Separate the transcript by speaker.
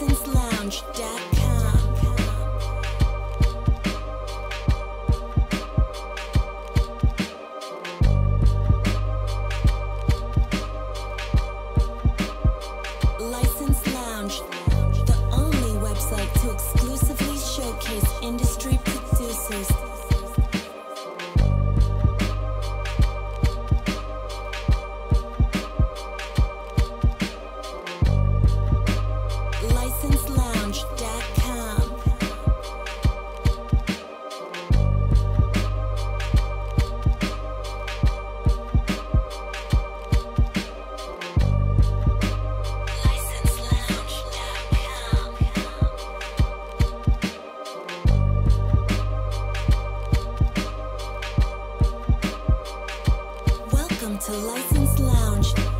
Speaker 1: License Lounge.com. To License Lounge.